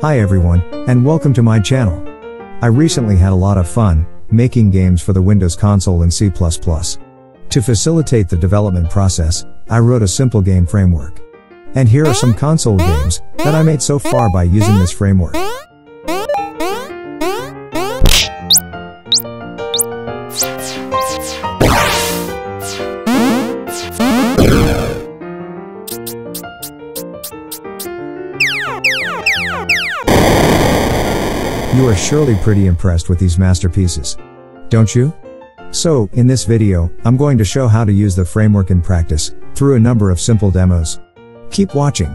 Hi everyone, and welcome to my channel. I recently had a lot of fun making games for the Windows console in C++. To facilitate the development process, I wrote a simple game framework. And here are some console games that I made so far by using this framework. Are surely pretty impressed with these masterpieces. Don't you? So, in this video, I'm going to show how to use the framework in practice, through a number of simple demos. Keep watching.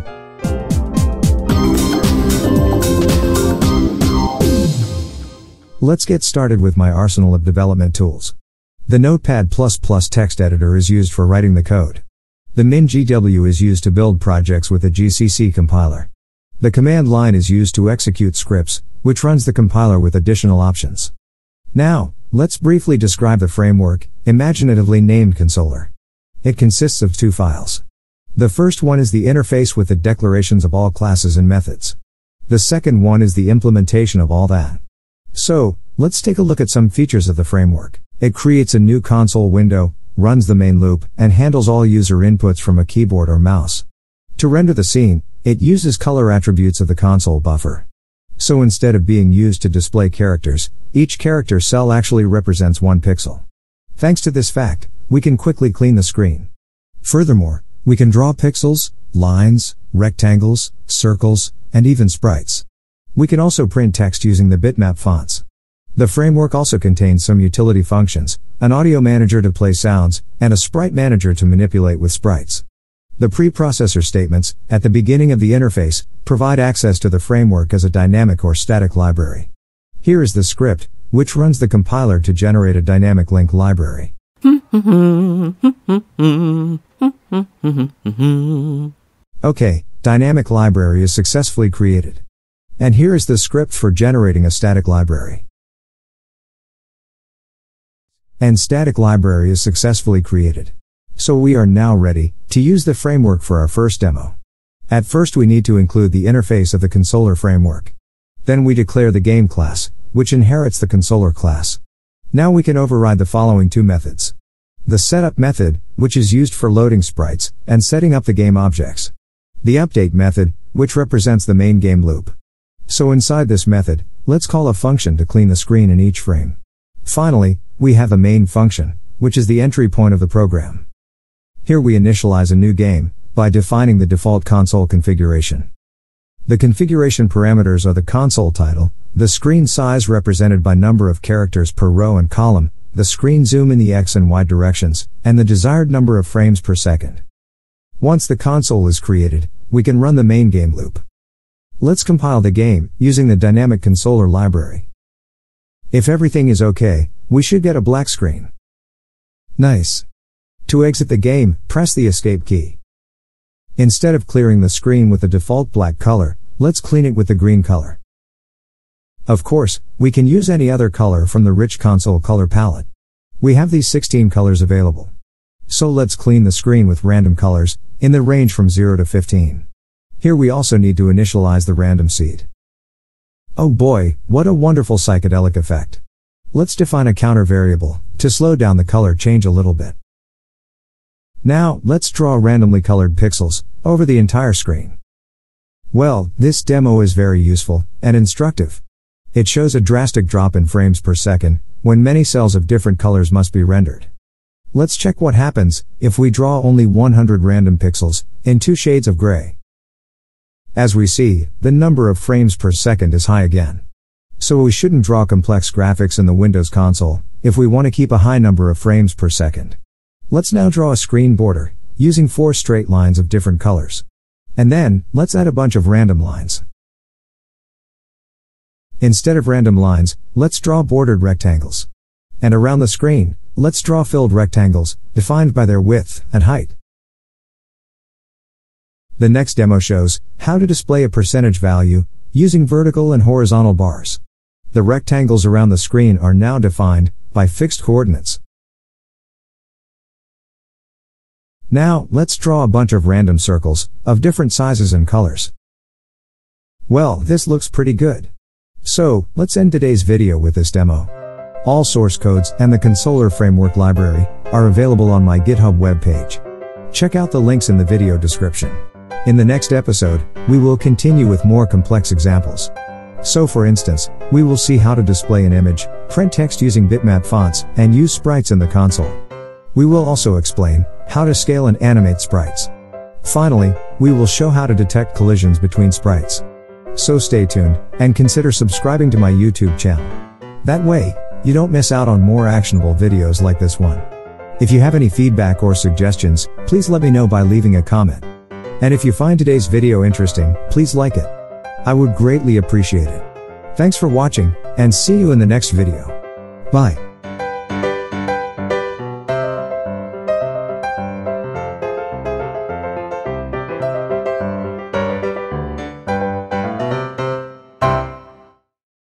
Let's get started with my arsenal of development tools. The Notepad++ Plus text editor is used for writing the code. The MinGW is used to build projects with a GCC compiler. The command line is used to execute scripts, which runs the compiler with additional options. Now, let's briefly describe the framework, imaginatively named Consoler. It consists of two files. The first one is the interface with the declarations of all classes and methods. The second one is the implementation of all that. So, let's take a look at some features of the framework. It creates a new console window, runs the main loop, and handles all user inputs from a keyboard or mouse. To render the scene, it uses color attributes of the console buffer. So instead of being used to display characters, each character cell actually represents one pixel. Thanks to this fact, we can quickly clean the screen. Furthermore, we can draw pixels, lines, rectangles, circles, and even sprites. We can also print text using the bitmap fonts. The framework also contains some utility functions, an audio manager to play sounds, and a sprite manager to manipulate with sprites. The preprocessor statements, at the beginning of the interface, provide access to the framework as a dynamic or static library. Here is the script, which runs the compiler to generate a dynamic link library. Okay, dynamic library is successfully created. And here is the script for generating a static library. And static library is successfully created. So we are now ready to use the framework for our first demo. At first we need to include the interface of the consoler framework. Then we declare the game class, which inherits the consoler class. Now we can override the following two methods. The setup method, which is used for loading sprites and setting up the game objects. The update method, which represents the main game loop. So inside this method, let's call a function to clean the screen in each frame. Finally, we have a main function, which is the entry point of the program. Here we initialize a new game, by defining the default console configuration. The configuration parameters are the console title, the screen size represented by number of characters per row and column, the screen zoom in the X and Y directions, and the desired number of frames per second. Once the console is created, we can run the main game loop. Let's compile the game, using the dynamic consoler library. If everything is okay, we should get a black screen. Nice. To exit the game, press the escape key. Instead of clearing the screen with the default black color, let's clean it with the green color. Of course, we can use any other color from the rich console color palette. We have these 16 colors available. So let's clean the screen with random colors, in the range from 0 to 15. Here we also need to initialize the random seed. Oh boy, what a wonderful psychedelic effect. Let's define a counter variable, to slow down the color change a little bit. Now, let's draw randomly colored pixels, over the entire screen. Well, this demo is very useful, and instructive. It shows a drastic drop in frames per second, when many cells of different colors must be rendered. Let's check what happens, if we draw only 100 random pixels, in two shades of gray. As we see, the number of frames per second is high again. So we shouldn't draw complex graphics in the Windows console, if we want to keep a high number of frames per second. Let's now draw a screen border, using four straight lines of different colors. And then, let's add a bunch of random lines. Instead of random lines, let's draw bordered rectangles. And around the screen, let's draw filled rectangles, defined by their width and height. The next demo shows how to display a percentage value using vertical and horizontal bars. The rectangles around the screen are now defined by fixed coordinates. Now, let's draw a bunch of random circles, of different sizes and colors. Well, this looks pretty good. So, let's end today's video with this demo. All source codes and the Consoler Framework library are available on my GitHub webpage. Check out the links in the video description. In the next episode, we will continue with more complex examples. So for instance, we will see how to display an image, print text using bitmap fonts, and use sprites in the console. We will also explain how to scale and animate sprites. Finally, we will show how to detect collisions between sprites. So stay tuned, and consider subscribing to my YouTube channel. That way, you don't miss out on more actionable videos like this one. If you have any feedback or suggestions, please let me know by leaving a comment. And if you find today's video interesting, please like it. I would greatly appreciate it. Thanks for watching, and see you in the next video. Bye.